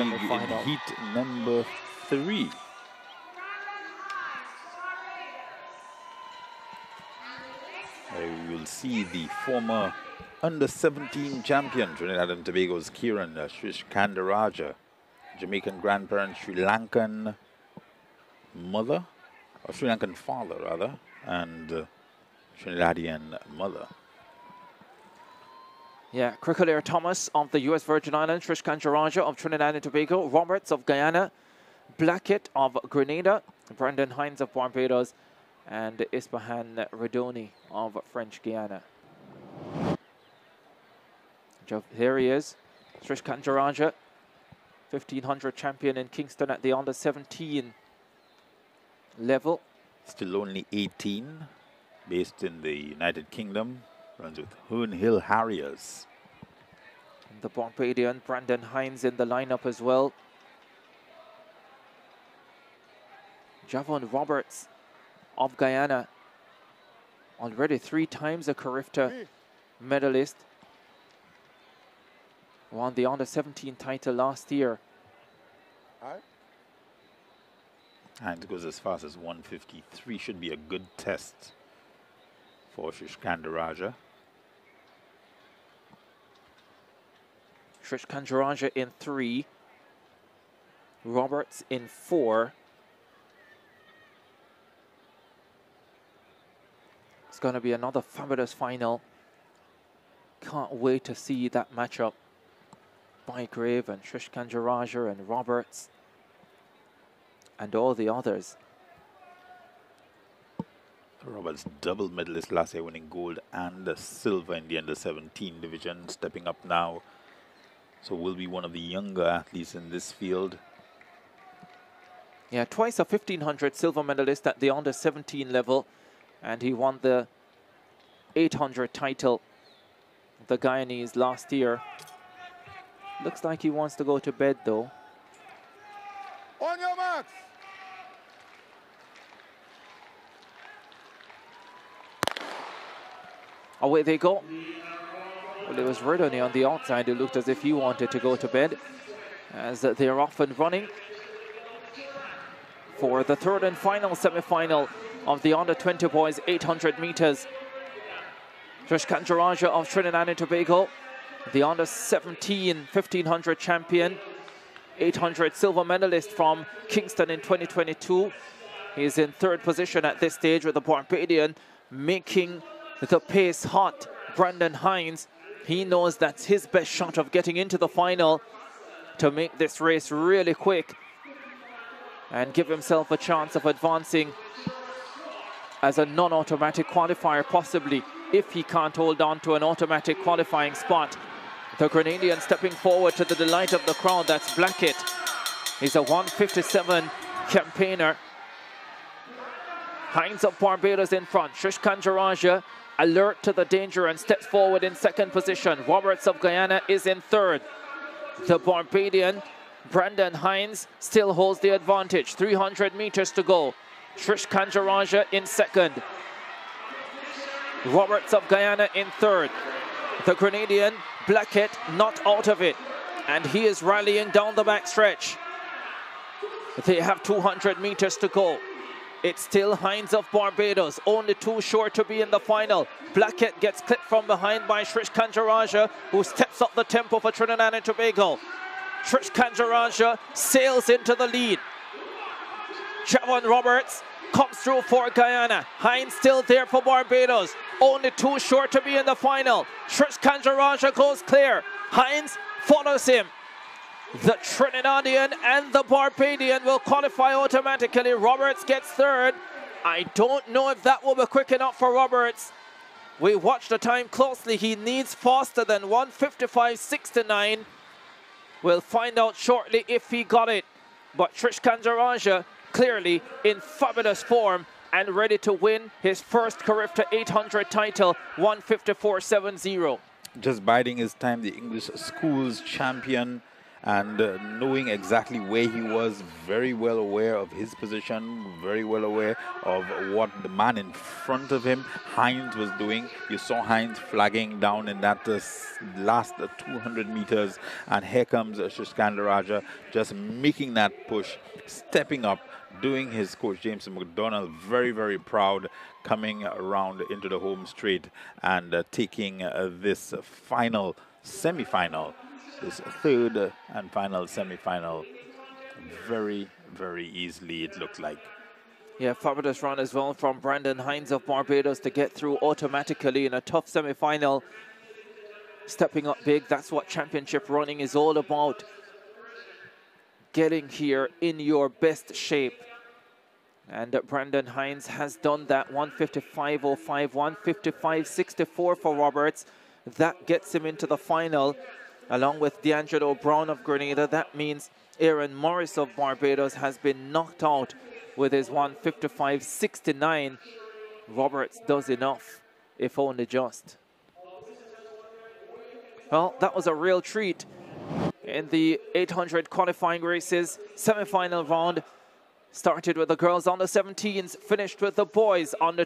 in heat number three. we will see the former under 17 champion, Trinidad and Tobago's Kieran uh, Sriskandarajah, Jamaican grandparent, Sri Lankan mother, or Sri Lankan father rather, and uh, Trinidadian mother. Yeah, Cricolair Thomas of the U.S. Virgin Islands, Sriskandarajah of Trinidad and Tobago, Roberts of Guyana, Blackett of Grenada, Brendan Hines of Barbados, and Ispahan Redoni of French Guiana. Here he is, Sriskandarajah, 1500 champion in Kingston at the under 17 level. Still only 18, based in the United Kingdom, runs with Herne Hill Harriers. The Barbadian Brandon Hines in the lineup as well. Javon Roberts of Guyana, already three times a Carifta medalist. Won the under 17 title last year. And goes as fast as 153. Should be a good test for Sriskandarajah. Sriskandarajah in three. Roberts in four. It's going to be another fabulous final. Can't wait to see that matchup. Bygrave and Sriskandarajah and Roberts and all the others. Roberts double medalist last year winning gold and silver in the under 17 division stepping up now so will be one of the younger athletes in this field. Yeah twice a 1500 silver medalist at the under 17 level. And he won the 800 title the Guyanese last year. Looks like he wants to go to bed though. On your marks! Away they go. It was Redoni on the outside. It looked as if he wanted to go to bed as they're off and running for the third and final semi-final of the under-20 boys 800 meters. Sriskandarajah of Trinidad and Tobago, the under-17 1500 champion, 800 silver medalist from Kingston in 2022. He's in third position at this stage with the Barbadian making the pace hot. Brandon Hines, he knows that's his best shot of getting into the final to make this race really quick and give himself a chance of advancing as a non-automatic qualifier possibly if he can't hold on to an automatic qualifying spot. The Grenadian stepping forward to the delight of the crowd, that's Blackett. He's a 157 campaigner. Hines of Barbados in front. Sriskandarajah alert to the danger and steps forward in second position. Roberts of Guyana is in third. The Barbadian, Brandon Hines, still holds the advantage. 300 meters to go. Sriskandarajah in second. Roberts of Guyana in third. The Grenadian, Blackett, not out of it. And he is rallying down the back stretch. They have 200 meters to go. It's still Hines of Barbados, only too short to be in the final. Blackett gets clipped from behind by Sriskandarajah, who steps up the tempo for Trinidad and Tobago. Sriskandarajah sails into the lead. Javon Roberts comes through for Guyana. Hines still there for Barbados. Only too short to be in the final. Sriskandarajah goes clear. Hines follows him. The Trinidadian and the Barbadian will qualify automatically. Roberts gets third. I don't know if that will be quick enough for Roberts. We watch the time closely. He needs faster than 155.69. We'll find out shortly if he got it. But Sriskandarajah clearly in fabulous form and ready to win his first Carifta 800 title, 154.70. Just biding his time, the English schools champion and uh, knowing exactly where he was, very well aware of his position, very well aware of what the man in front of him, Hines, was doing. You saw Hines flagging down in that uh, last uh, 200 meters, and here comes uh, Sriskandarajah just making that push, stepping up, doing his coach James McDonald very, very proud, coming around into the home straight and uh, taking uh, this final semi-final this third and final semi-final very, very easily, it looked like. Yeah, fabulous run as well from Brandon Hines of Barbados to get through automatically in a tough semi-final. Stepping up big, that's what championship running is all about. Getting here in your best shape. And Brandon Hines has done that 155.05, 155.64 for Roberts. That gets him into the final along with D'Angelo Brown of Grenada. That means Aaron Morris of Barbados has been knocked out with his 155.69. Roberts does enough, if only just. Well, that was a real treat in the 800 qualifying races. Semi-final round started with the girls on the 17s, finished with the boys on the